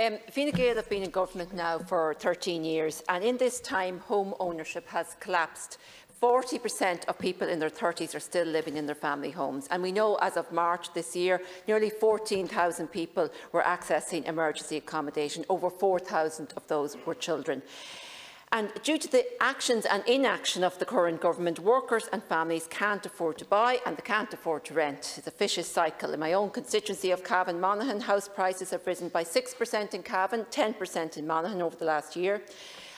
Um, Fine Gael have been in government now for 13 years, and in this time, home ownership has collapsed 40% of people in their 30s are still living in their family homes. And we know as of March this year, nearly 14,000 people were accessing emergency accommodation. Over 4,000 of those were children. And due to the actions and inaction of the current government, workers and families can't afford to buy and they can't afford to rent. It's a vicious cycle. In my own constituency of Cavan Monaghan, house prices have risen by 6% in Cavan, 10% in Monaghan over the last year.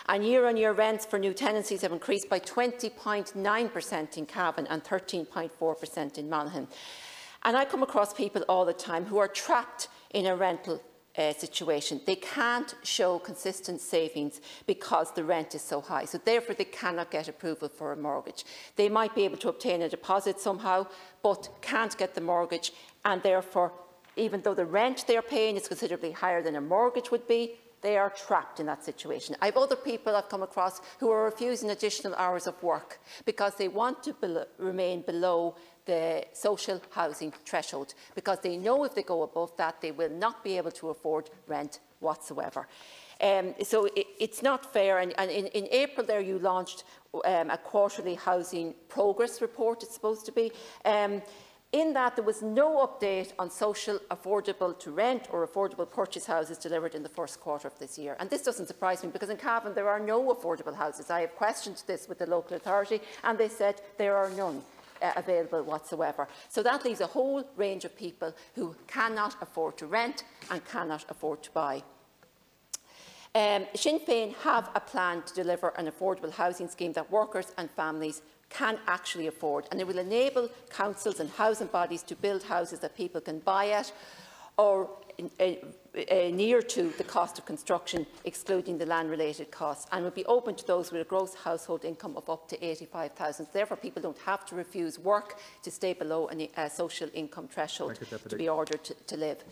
And year-on-year -year rents for new tenancies have increased by 20.9% in Cavan and 13.4% in Monaghan. And I come across people all the time who are trapped in a rental uh, situation. They can't show consistent savings because the rent is so high. So therefore, they cannot get approval for a mortgage. They might be able to obtain a deposit somehow, but can't get the mortgage. And therefore, even though the rent they're paying is considerably higher than a mortgage would be, they are trapped in that situation. I have other people I've come across who are refusing additional hours of work because they want to be remain below the social housing threshold because they know if they go above that they will not be able to afford rent whatsoever. Um, so it, it's not fair and, and in, in April there you launched um, a quarterly housing progress report it's supposed to be. Um, In that, there was no update on social affordable to rent or affordable purchase houses delivered in the first quarter of this year. And this doesn't surprise me because in Cavan there are no affordable houses. I have questioned this with the local authority and they said there are none uh, available whatsoever. So that leaves a whole range of people who cannot afford to rent and cannot afford to buy. Um, Sinn Féin have a plan to deliver an affordable housing scheme that workers and families can actually afford and it will enable councils and housing bodies to build houses that people can buy at or uh, uh, near to the cost of construction, excluding the land-related costs, and would be open to those with a gross household income of up to 85,000. Therefore, people don't have to refuse work to stay below a uh, social income threshold to be ordered to, to live.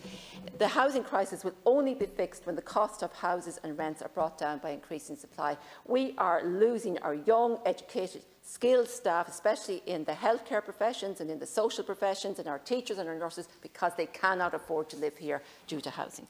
The housing crisis will only be fixed when the cost of houses and rents are brought down by increasing supply. We are losing our young, educated skilled staff, especially in the healthcare professions and in the social professions and our teachers and our nurses because they cannot afford to live here due to housing.